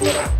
Thank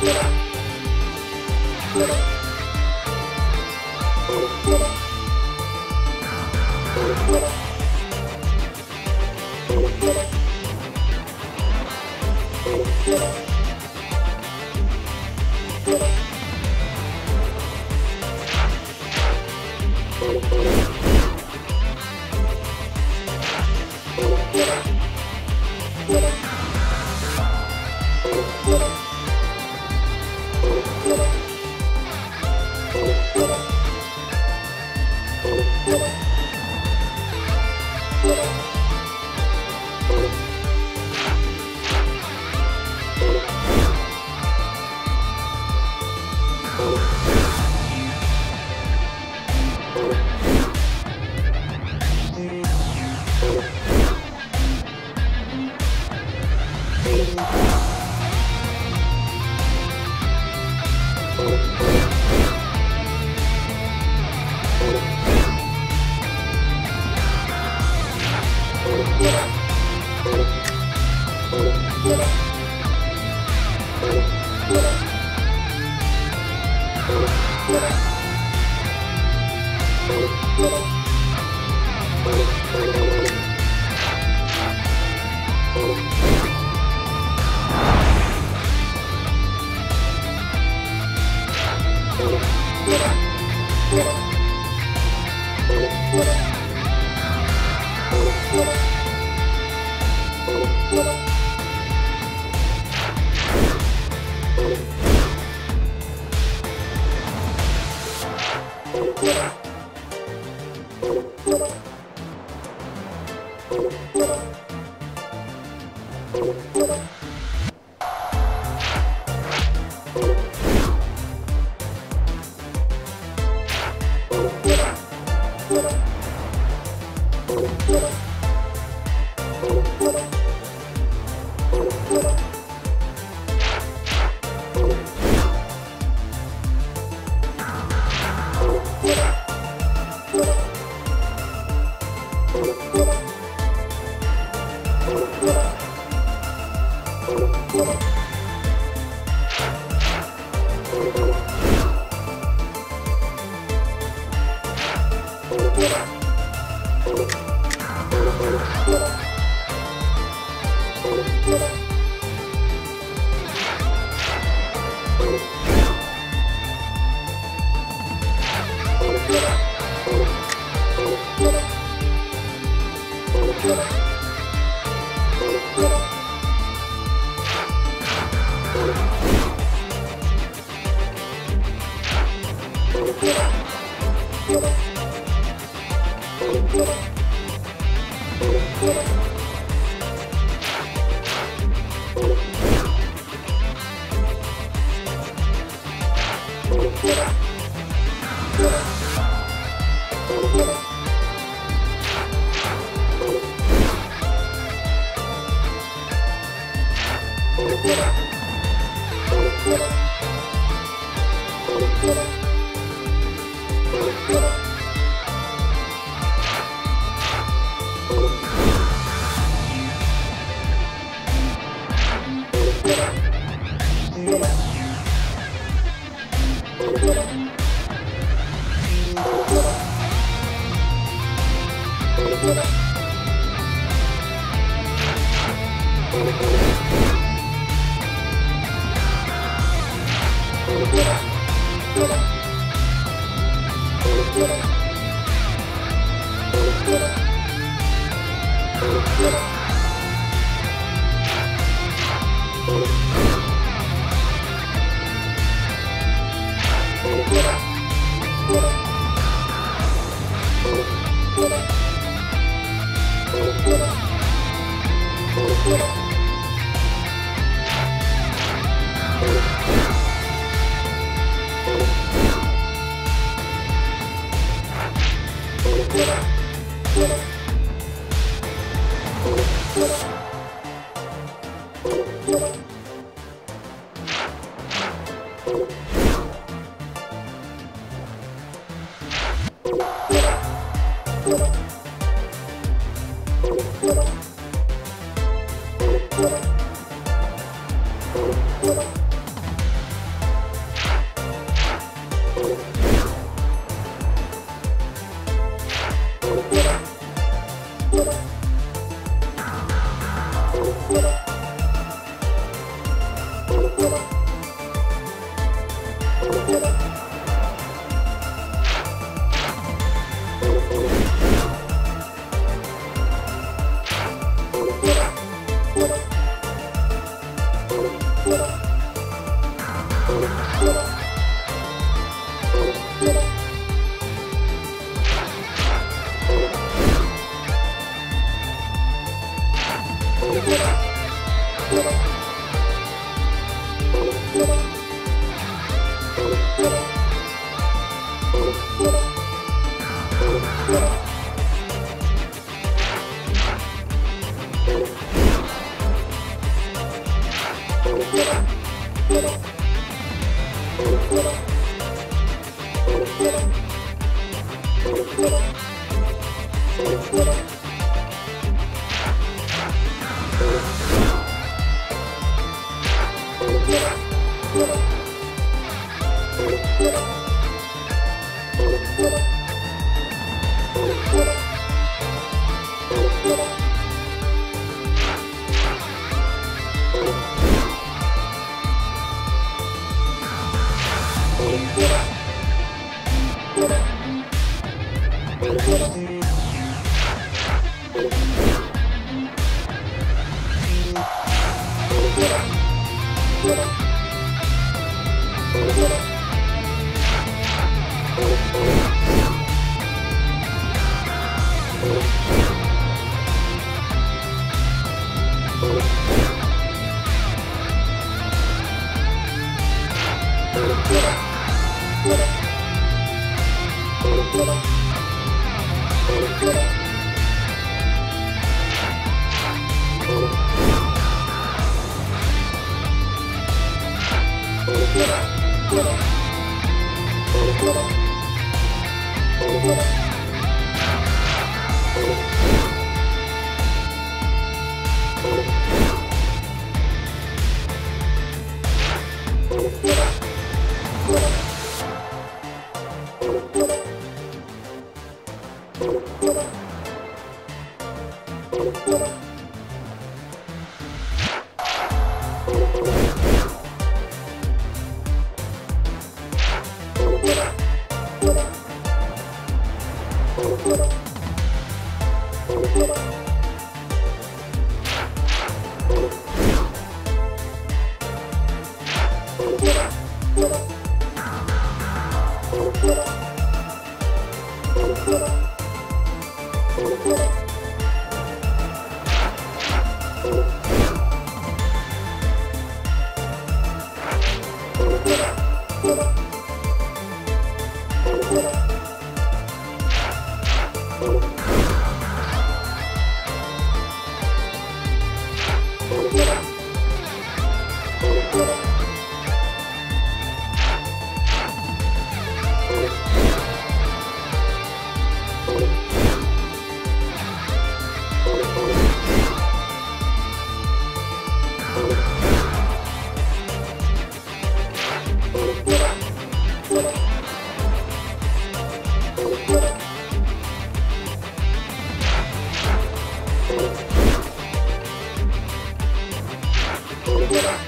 Yeah. Yeah. Yeah.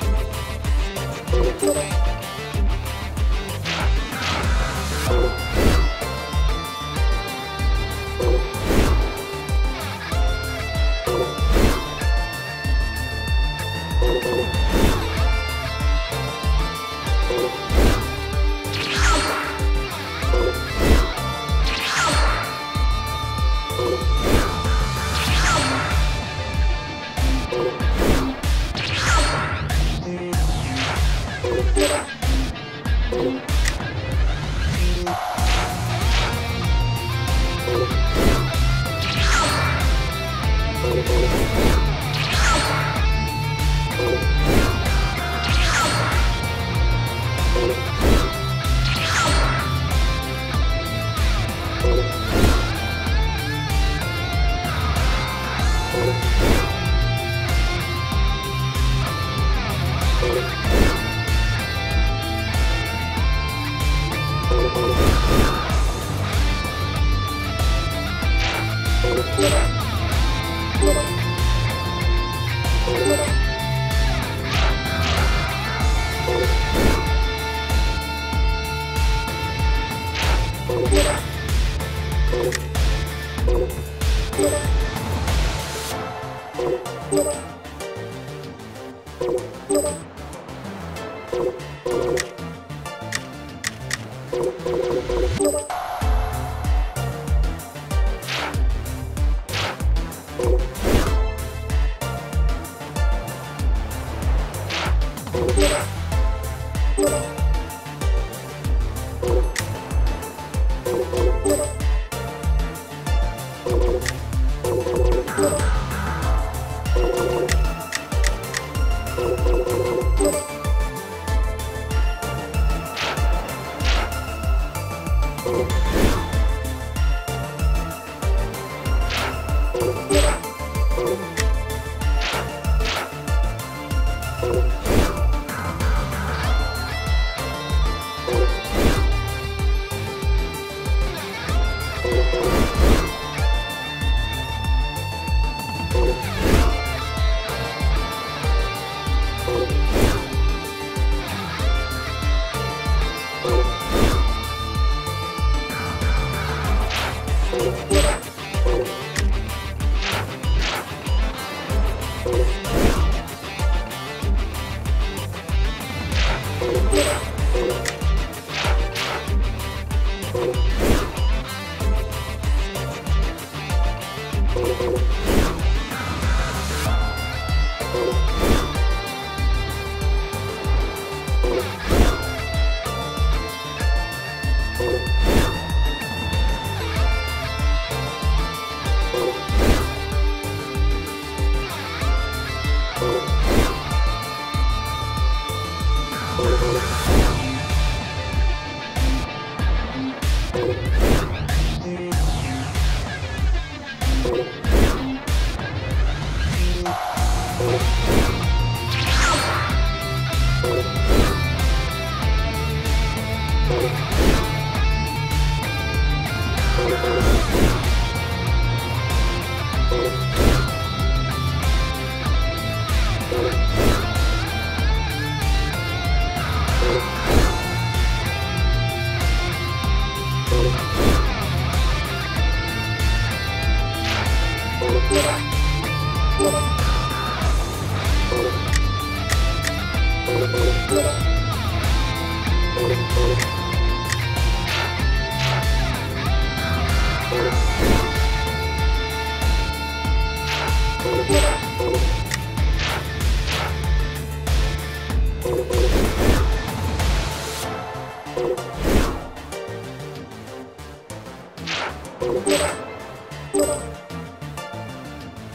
Let's go. Thank you. Yeah.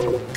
Yeah.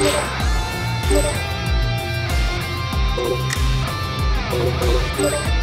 Thank you.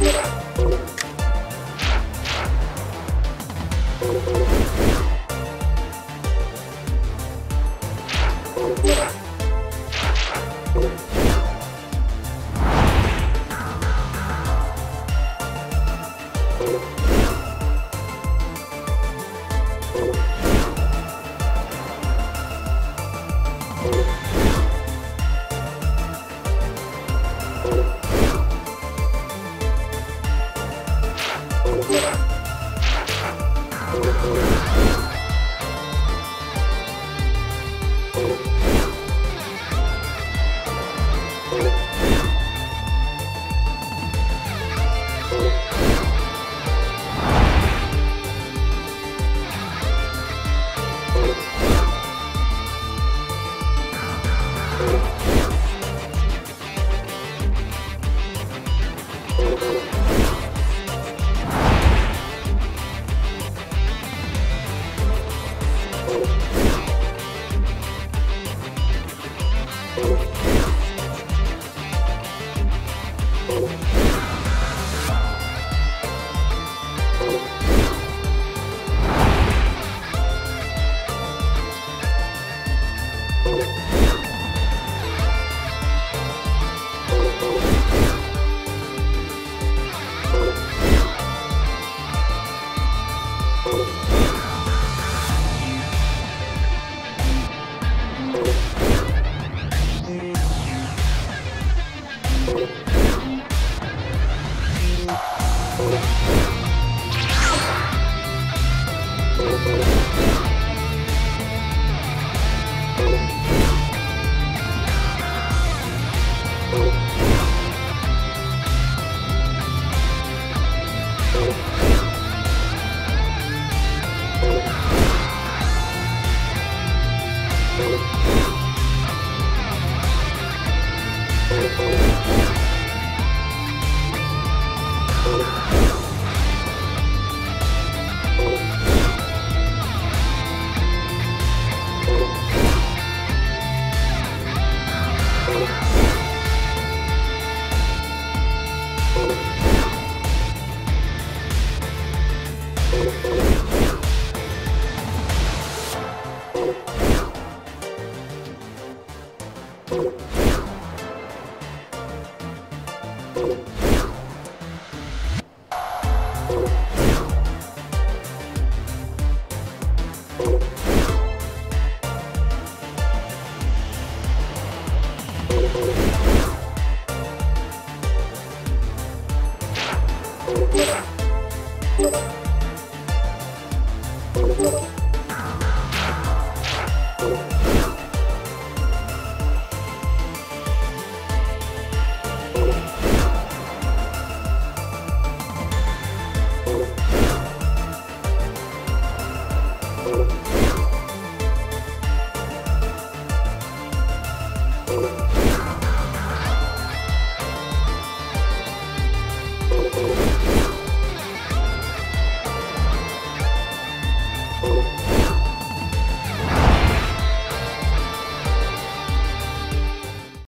Look.